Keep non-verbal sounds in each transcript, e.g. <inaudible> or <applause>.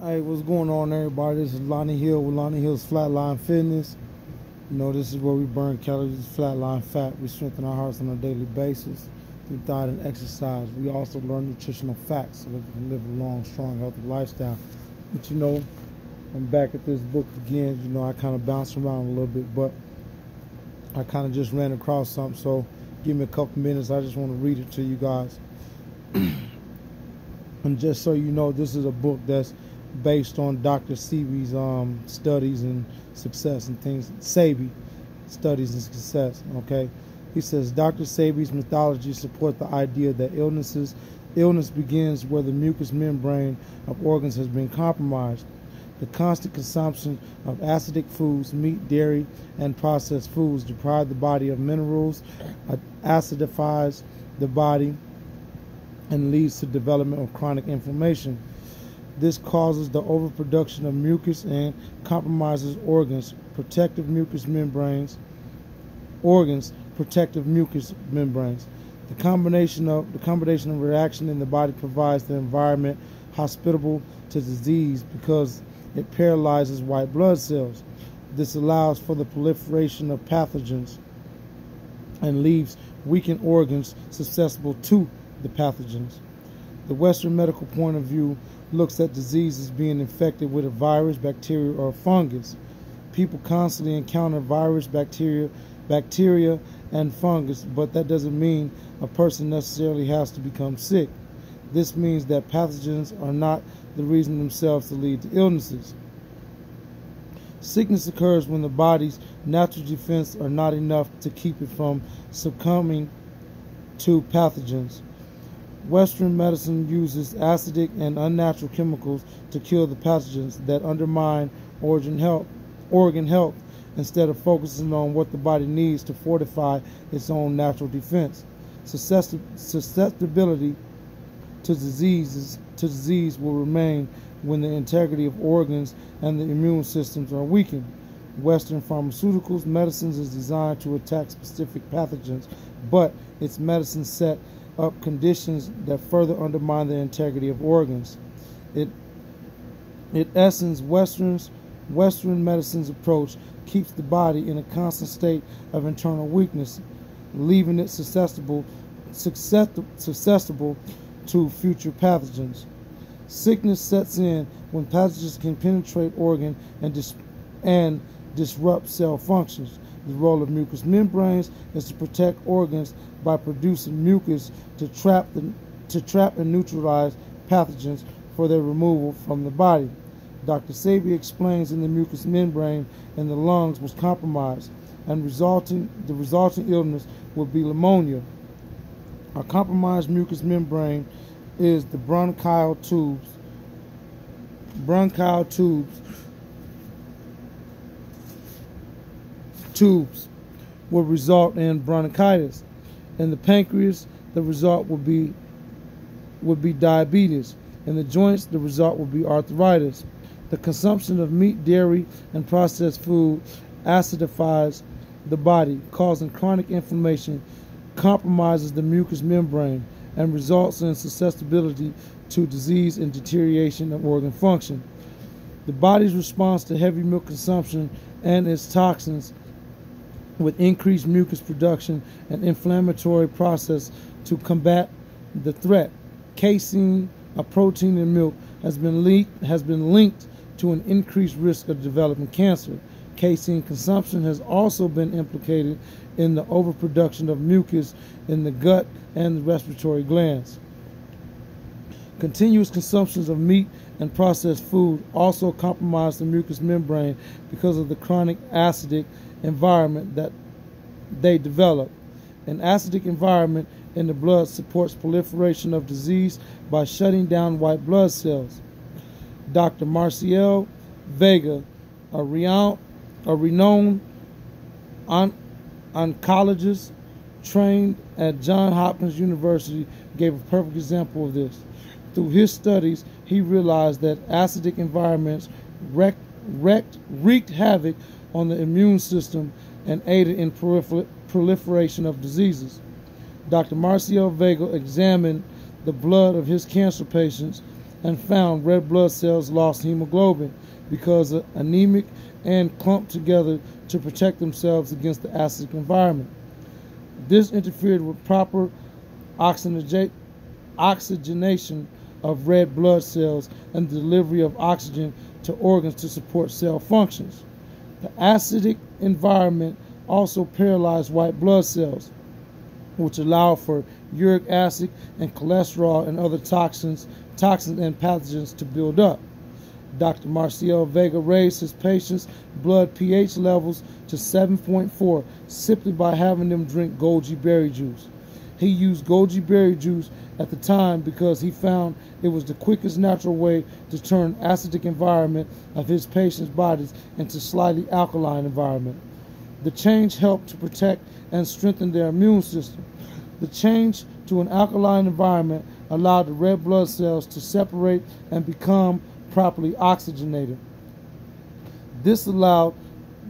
Hey, what's going on, everybody? This is Lonnie Hill with Lonnie Hill's Flatline Fitness. You know, this is where we burn calories, flatline fat. We strengthen our hearts on a daily basis through diet and exercise. We also learn nutritional facts so that we can live a long, strong, healthy lifestyle. But you know, I'm back at this book again. You know, I kind of bounced around a little bit, but I kind of just ran across something. So give me a couple minutes. I just want to read it to you guys. <clears throat> and just so you know, this is a book that's based on Dr. Sebi's um, studies and success and things. Sebi studies and success. Okay, he says Dr. Sebi's methodology support the idea that illnesses illness begins where the mucous membrane of organs has been compromised. The constant consumption of acidic foods, meat, dairy, and processed foods deprive the body of minerals, acidifies the body, and leads to development of chronic inflammation. This causes the overproduction of mucus and compromises organs, protective mucous membranes, organs, protective mucous membranes. The combination of the combination of reaction in the body provides the environment hospitable to disease because it paralyzes white blood cells. This allows for the proliferation of pathogens and leaves weakened organs susceptible to the pathogens. The Western medical point of view looks at disease as being infected with a virus, bacteria, or fungus. People constantly encounter virus, bacteria, bacteria, and fungus, but that doesn't mean a person necessarily has to become sick. This means that pathogens are not the reason themselves to lead to illnesses. Sickness occurs when the body's natural defense are not enough to keep it from succumbing to pathogens. Western medicine uses acidic and unnatural chemicals to kill the pathogens that undermine organ health, organ health instead of focusing on what the body needs to fortify its own natural defense. Susceptibility to diseases to disease will remain when the integrity of organs and the immune systems are weakened. Western pharmaceuticals medicines is designed to attack specific pathogens, but its medicine set up conditions that further undermine the integrity of organs. It, in essence, Western's, Western medicine's approach keeps the body in a constant state of internal weakness, leaving it susceptible, susceptible to future pathogens. Sickness sets in when pathogens can penetrate organ and, dis- and disrupt cell functions. The role of mucous membranes is to protect organs by producing mucus to trap, the, to trap and neutralize pathogens for their removal from the body. Dr. Sebi explains in the mucous membrane in the lungs was compromised, and resulting the resulting illness would be pneumonia. A compromised mucous membrane is the bronchial tubes. Bronchial tubes tubes will result in bronchitis. In the pancreas, the result will be would be diabetes. In the joints, the result will be arthritis. The consumption of meat, dairy, and processed food acidifies the body, causing chronic inflammation, compromises the mucous membrane, and results in susceptibility to disease and deterioration of organ function. The body's response to heavy milk consumption and its toxins with increased mucus production and inflammatory process to combat the threat. Casein, a protein in milk, has been, linked, has been linked to an increased risk of developing cancer. Casein consumption has also been implicated in the overproduction of mucus in the gut and the respiratory glands. Continuous consumptions of meat and processed food also compromise the mucous membrane because of the chronic acidic environment that they develop. An acidic environment in the blood supports proliferation of disease by shutting down white blood cells. Dr. Marcial Vega, a, renowned, a renowned on, oncologist trained at Johns Hopkins University, gave a perfect example of this. Through his studies, he realized that acidic environments wrecked, wrecked, wreaked havoc on the immune system and aided in proliferation of diseases. Dr. Marcial Vega examined the blood of his cancer patients and found red blood cells lost hemoglobin because of anemic and clumped together to protect themselves against the acidic environment. This interfered with proper oxygenation of red blood cells and delivery of oxygen to organs to support cell functions. The acidic environment also paralyzed white blood cells, which allow for uric acid and cholesterol and other toxins, toxins and pathogens to build up. Dr. Marcial Vega raised his patients' blood pH levels to 7.4 simply by having them drink goji berry juice. He used goji berry juice at the time because he found it was the quickest natural way to turn acidic environment of his patients' bodies into slightly alkaline environment. The change helped to protect and strengthen their immune system. The change to an alkaline environment allowed the red blood cells to separate and become properly oxygenated. This allowed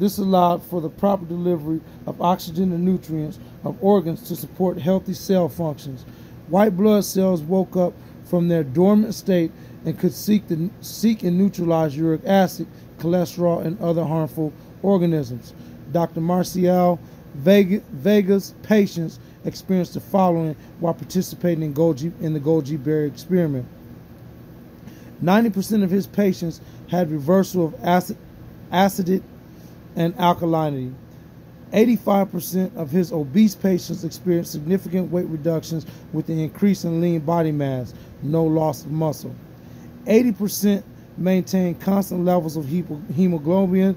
this allowed for the proper delivery of oxygen and nutrients of organs to support healthy cell functions. White blood cells woke up from their dormant state and could seek, the, seek and neutralize uric acid, cholesterol, and other harmful organisms. Dr. Marcial Vega's patients experienced the following while participating in, goji, in the goji Berry experiment. 90% of his patients had reversal of acid, acidity and alkalinity. 85% of his obese patients experienced significant weight reductions with the increase in lean body mass, no loss of muscle. 80% maintained constant levels of hemoglobin,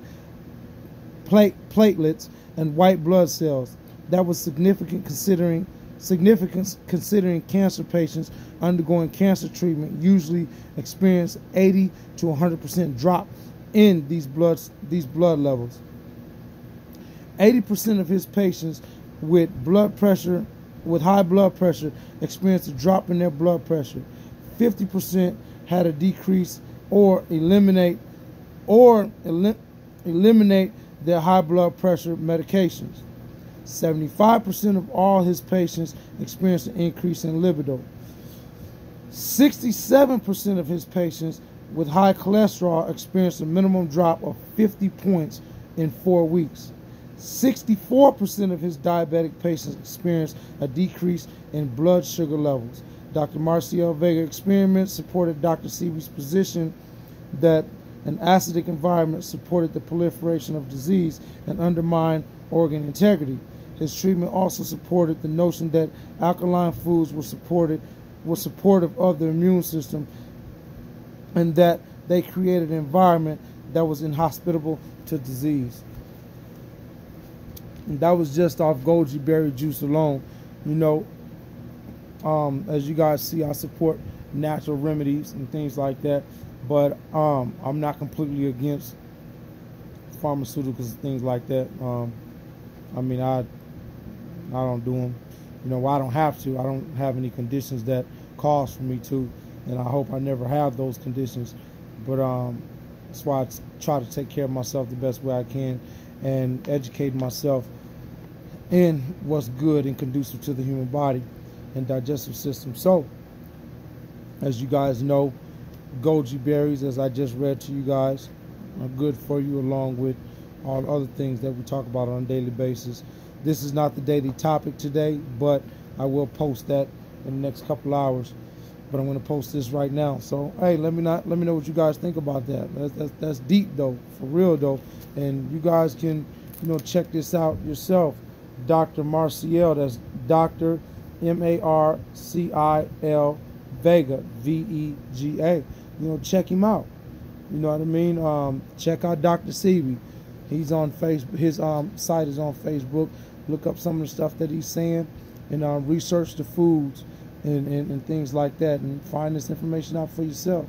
platelets, and white blood cells. That was significant considering significance considering cancer patients undergoing cancer treatment usually experience 80 to 100% drop in these blood these blood levels. 80% of his patients with blood pressure with high blood pressure experienced a drop in their blood pressure. 50% had a decrease or eliminate or elim- eliminate their high blood pressure medications. 75% of all his patients experienced an increase in libido. 67% of his patients with high cholesterol experienced a minimum drop of 50 points in four weeks. 64% of his diabetic patients experienced a decrease in blood sugar levels. Dr. Marcial Vega experiments supported Dr. Sebi's position that an acidic environment supported the proliferation of disease and undermined organ integrity. His treatment also supported the notion that alkaline foods were supported were supportive of the immune system and that they created an environment that was inhospitable to disease. And that was just off goji berry juice alone. You know, um, as you guys see, I support natural remedies and things like that, but um, I'm not completely against pharmaceuticals and things like that. Um, I mean, I I don't do them. You know, I don't have to. I don't have any conditions that cause for me to, and I hope I never have those conditions. But um, that's why I try to take care of myself the best way I can and educate myself in what's good and conducive to the human body and digestive system. So, as you guys know, goji berries, as I just read to you guys, are good for you along with all other things that we talk about on a daily basis. This is not the daily topic today, but I will post that in the next couple hours. But I'm going to post this right now. So hey, let me not let me know what you guys think about that. That's, that's, that's deep though, for real though, and you guys can you know check this out yourself. Dr. Marcial, that's Dr. M A R C I L Vega V E G A. You know, check him out. You know what I mean? Um, check out Dr. Sebi. He's on Facebook. His um, site is on Facebook look up some of the stuff that he's saying, and uh, research the foods and, and, and, things like that, and find this information out for yourself.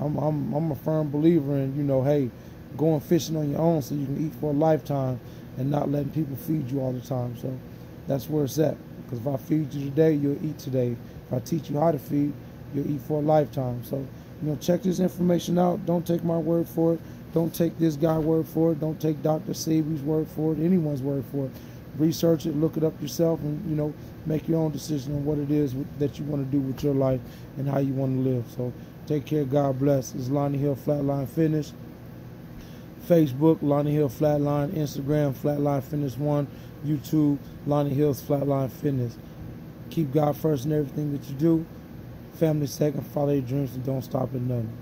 I'm, I'm, I'm a firm believer in, you know, hey, going fishing on your own so you can eat for a lifetime and not letting people feed you all the time. So that's where it's at. Because if I feed you today, you'll eat today. If I teach you how to feed, you'll eat for a lifetime. So, you know, check this information out. Don't take my word for it. Don't take this guy's word for it. Don't take Dr. Sebi's word for it, anyone's word for it research it, look it up yourself, and you know make your own decision on what it is that you want to do with your life and how you want to live. So take care. God bless. It's Lonnie Hill Flatline Fitness. Facebook, Lonnie Hill Flatline. Instagram, Flatline Fitness One. YouTube, Lonnie Hill's Flatline Fitness. Keep God first in everything that you do. Family second. Follow your dreams and don't stop at nothing.